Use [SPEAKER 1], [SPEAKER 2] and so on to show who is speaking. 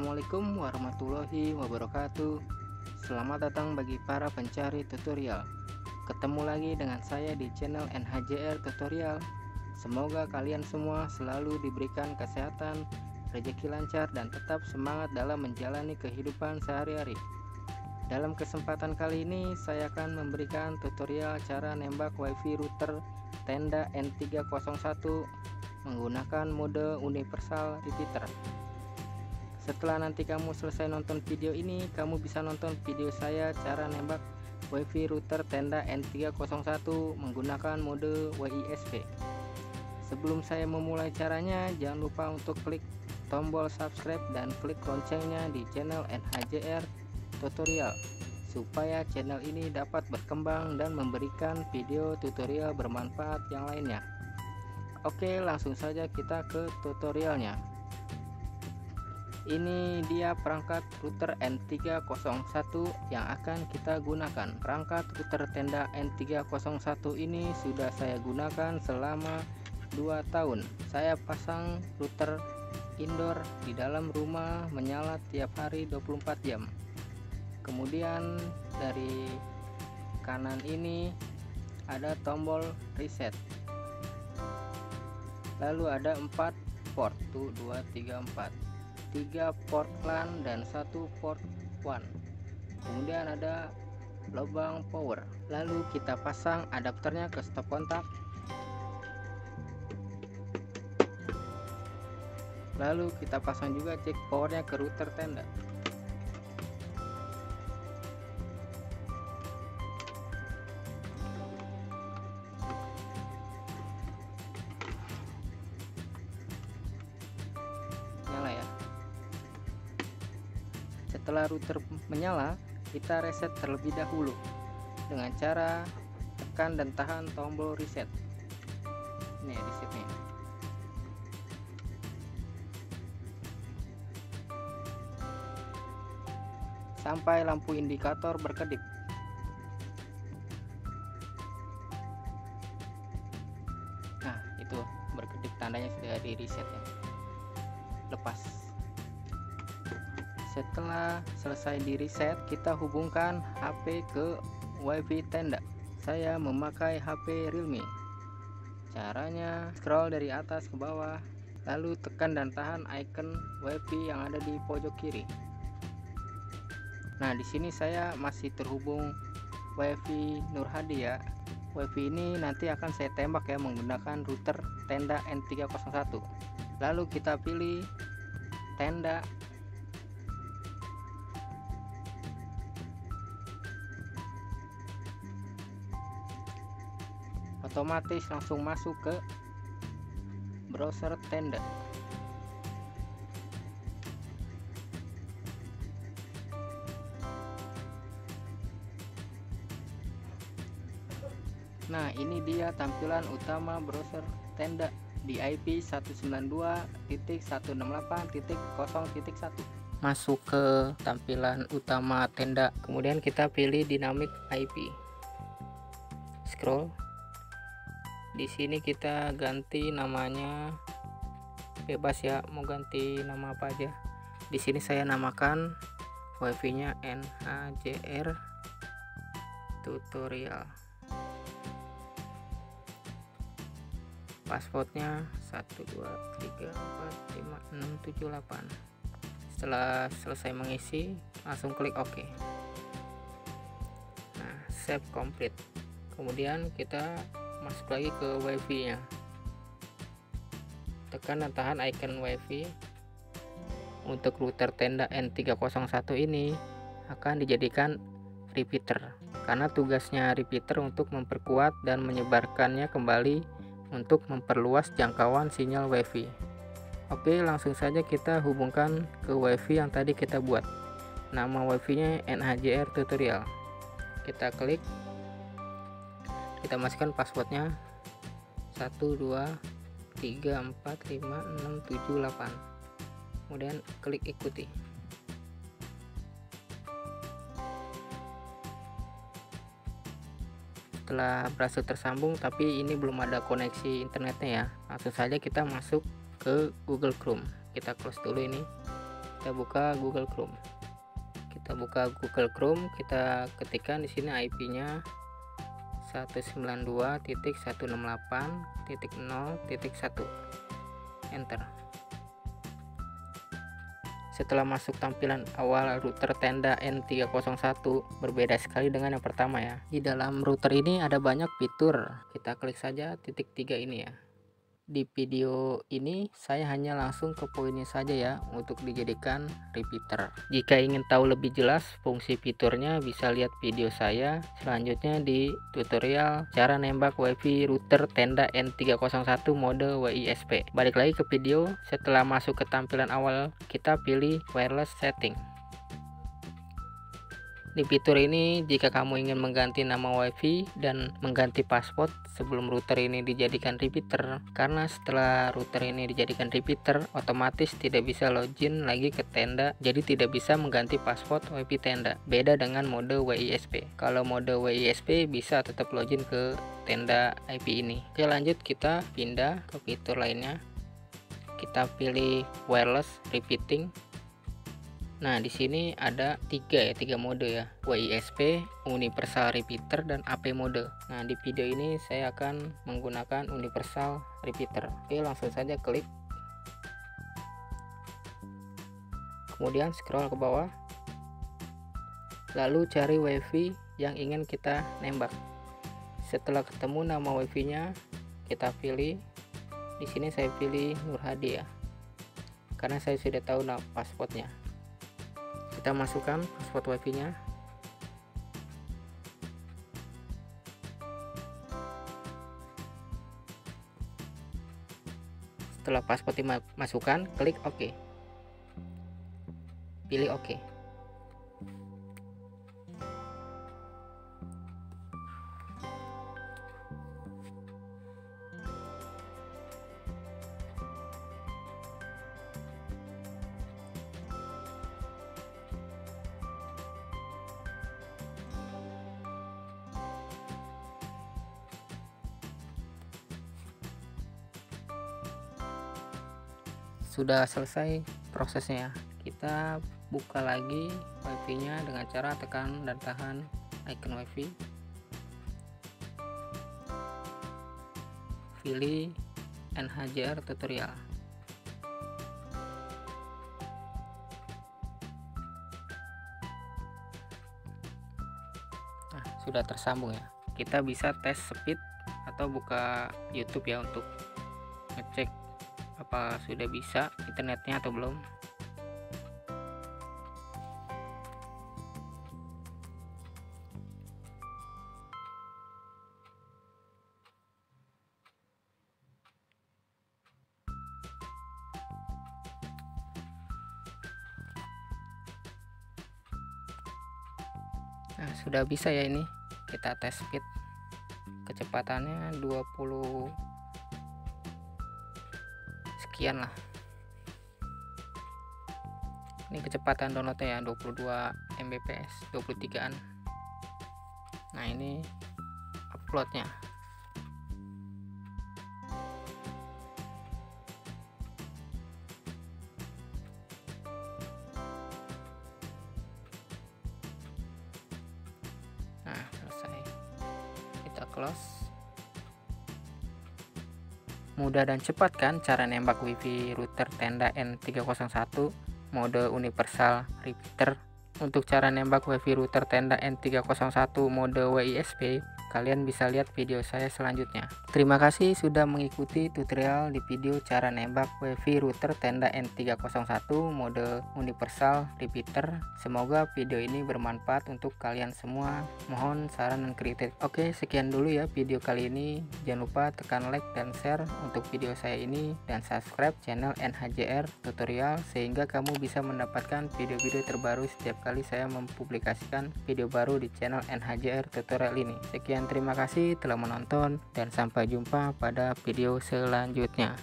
[SPEAKER 1] Assalamualaikum warahmatullahi wabarakatuh. Selamat datang bagi para pencari tutorial. Ketemu lagi dengan saya di channel NHJR Tutorial. Semoga kalian semua selalu diberikan kesehatan, rezeki lancar dan tetap semangat dalam menjalani kehidupan sehari-hari. Dalam kesempatan kali ini saya akan memberikan tutorial cara nembak wifi router tenda N301 menggunakan mode universal repeater setelah nanti kamu selesai nonton video ini kamu bisa nonton video saya cara nembak wifi router tenda N301 menggunakan mode WISP sebelum saya memulai caranya jangan lupa untuk klik tombol subscribe dan klik loncengnya di channel NHJR tutorial supaya channel ini dapat berkembang dan memberikan video tutorial bermanfaat yang lainnya. Oke langsung saja kita ke tutorialnya ini dia perangkat router N301 yang akan kita gunakan. Perangkat router tenda N301 ini sudah saya gunakan selama 2 tahun. Saya pasang router indoor di dalam rumah menyala tiap hari 24 jam. Kemudian dari kanan ini ada tombol reset. Lalu ada 4 port tuh 2 3 4 3 port LAN dan satu port WAN kemudian ada lubang power. Lalu kita pasang adapternya ke stop kontak. Lalu kita pasang juga cek powernya ke router tenda menyala kita reset terlebih dahulu dengan cara tekan dan tahan tombol reset. Ya. Resetnya sampai lampu indikator berkedip. Nah itu berkedip tandanya sudah di reset ya. Lepas setelah selesai di reset kita hubungkan HP ke wifi tenda. Saya memakai HP realme. Caranya scroll dari atas ke bawah lalu tekan dan tahan icon wifi yang ada di pojok kiri. Nah di sini saya masih terhubung wifi Nur Hadi ya. Wifi ini nanti akan saya tembak ya menggunakan router tenda N301 lalu kita pilih tenda otomatis langsung masuk ke browser tenda. Nah ini dia tampilan utama browser tenda di IP 192.168.0.1 masuk ke tampilan utama tenda. Kemudian kita pilih dynamic IP scroll di sini kita ganti namanya. Bebas ya mau ganti nama apa aja? Di sini saya namakan wifi nya NHJR tutorial. Passwordnya 1234567 setelah selesai mengisi langsung klik OK. Nah save complete. Kemudian kita masuk lagi ke wifi nya. Tekan dan tahan icon wifi untuk router tenda N301 ini akan dijadikan repeater. Karena tugasnya repeater untuk memperkuat dan menyebarkannya kembali untuk memperluas jangkauan sinyal wifi. Oke langsung saja kita hubungkan ke wifi yang tadi kita buat. Nama wifi nya NHJR tutorial. Kita klik kita masukkan passwordnya. 1 2 3 4 5 6 7 8 kemudian klik ikuti. Setelah berhasil tersambung tapi ini belum ada koneksi internetnya ya. Langsung saja kita masuk ke Google Chrome. Kita close dulu ini. Kita buka Google Chrome. Kita buka Google Chrome kita ketikkan di sini IP-nya 192.168.0.1 enter. Setelah masuk tampilan awal router tenda N301 berbeda sekali dengan yang pertama ya. Di dalam router ini ada banyak fitur. Kita klik saja titik tiga ini ya di video ini saya hanya langsung ke poinnya saja ya untuk dijadikan repeater. Jika ingin tahu lebih jelas fungsi fiturnya bisa lihat video saya selanjutnya di tutorial cara nembak wifi router tenda N301 mode WISP balik lagi ke video. Setelah masuk ke tampilan awal kita pilih wireless setting di fitur ini, jika kamu ingin mengganti nama WiFi dan mengganti password sebelum router ini dijadikan repeater, karena setelah router ini dijadikan repeater, otomatis tidak bisa login lagi ke tenda, jadi tidak bisa mengganti password WiFi tenda. Beda dengan mode WISP. Kalau mode WISP bisa tetap login ke tenda IP ini. Oke, lanjut kita pindah ke fitur lainnya. Kita pilih wireless repeating Nah, di sini ada tiga ya, tiga mode ya, WISP, Universal Repeater, dan AP mode. Nah, di video ini saya akan menggunakan Universal Repeater. Oke, langsung saja klik. Kemudian scroll ke bawah. Lalu cari WiFi yang ingin kita nembak. Setelah ketemu nama WiFi-nya, kita pilih. Di sini saya pilih Nur Hadi ya. Karena saya sudah tahu nama passwordnya kita masukkan password wifi nya setelah password dimasukkan klik OK. Pilih OK sudah selesai prosesnya. Kita buka lagi wifi nya dengan cara tekan dan tahan icon wifi. Pilih NHJR tutorial. Nah sudah tersambung ya. Kita bisa tes speed atau buka YouTube ya untuk ngecek apa sudah bisa internetnya atau belum Nah, sudah bisa ya ini. Kita tes speed. Kecepatannya 20 sekian lah. Ini kecepatan downloadnya ya 22 Mbps 23an nah ini uploadnya. Nah selesai. Kita close Mudah dan cepat kan cara nembak wifi router tenda N301 mode universal repeater. Untuk cara nembak wifi router tenda N301 mode WISP kalian bisa lihat video saya selanjutnya. Terima kasih sudah mengikuti tutorial di video cara nembak wifi router tenda N301 mode universal repeater. Semoga video ini bermanfaat untuk kalian semua. Mohon saran dan kritik. Oke, sekian dulu ya video kali ini. Jangan lupa tekan like dan share untuk video saya ini dan subscribe channel NHJR tutorial sehingga kamu bisa mendapatkan video-video terbaru setiap kali saya mempublikasikan video baru di channel NHJR tutorial ini. Sekian terima kasih telah menonton dan sampai jumpa pada video selanjutnya.